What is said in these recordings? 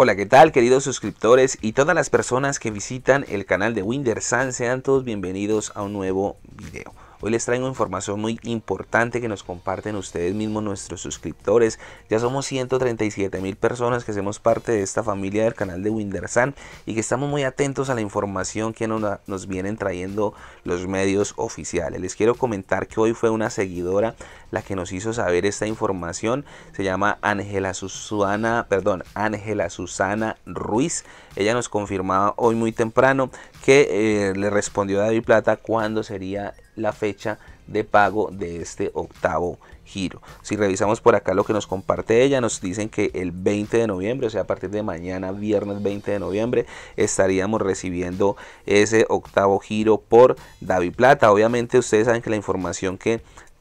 Hola, ¿qué tal queridos suscriptores y todas las personas que visitan el canal de Windersan? Sean todos bienvenidos a un nuevo video. Hoy les traigo información muy importante que nos comparten ustedes mismos, nuestros suscriptores. Ya somos 137 mil personas que hacemos parte de esta familia del canal de Windersan y que estamos muy atentos a la información que nos, vienen trayendo los medios oficiales. Les quiero comentar que hoy fue una seguidora la que nos hizo saber esta información. Se llama Ángela Susana, perdón, Ángela Susana Ruiz. Ella nos confirmaba hoy muy temprano que eh, le respondió David Plata cuándo sería la fecha de pago de este octavo giro. Si revisamos por acá lo que nos comparte ella, nos dicen que el 20 de noviembre, o sea, a partir de mañana, viernes 20 de noviembre, estaríamos recibiendo ese octavo giro por David Plata. Obviamente ustedes saben que la información que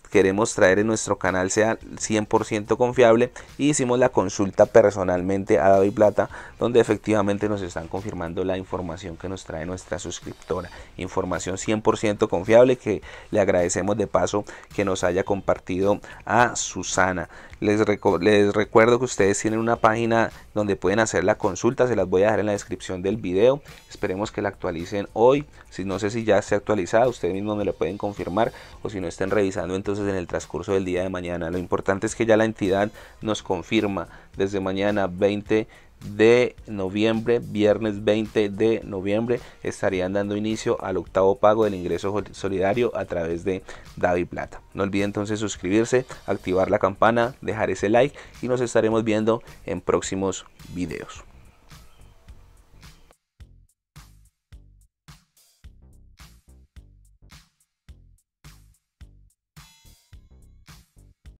queremos traer en nuestro canal sea 100% confiable. Y hicimos la consulta personalmente a David Plata donde efectivamente nos están confirmando la información que nos trae nuestra suscriptora. Información 100% confiable que le agradecemos de paso que nos haya compartido a Susana. Les, les recuerdo que ustedes tienen una página donde pueden hacer la consulta se las voy a dejar en la descripción del video. Esperemos que la actualicen hoy. Si no sé si ya se ha actualizado ustedes mismos me lo pueden confirmar o si no estén revisando entonces en el transcurso del día de mañana. Lo importante es que ya la entidad nos confirma desde mañana 20 de noviembre, viernes 20 de noviembre, estarían dando inicio al octavo pago del ingreso solidario a través de David Plata. No olviden entonces suscribirse, activar la campana, dejar ese like y nos estaremos viendo en próximos videos.